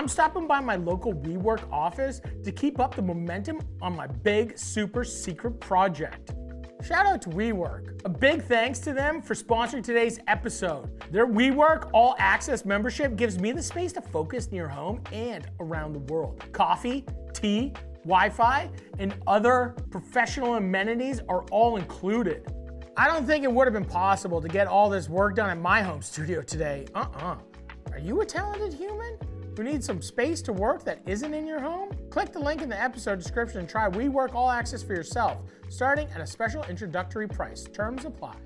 I'm stopping by my local WeWork office to keep up the momentum on my big, super secret project. Shout out to WeWork. A big thanks to them for sponsoring today's episode. Their WeWork All Access membership gives me the space to focus near home and around the world. Coffee, tea, Wi Fi, and other professional amenities are all included. I don't think it would have been possible to get all this work done in my home studio today. Uh uh Are you a talented human? Who needs some space to work that isn't in your home? Click the link in the episode description and try WeWork All Access for yourself, starting at a special introductory price. Terms apply.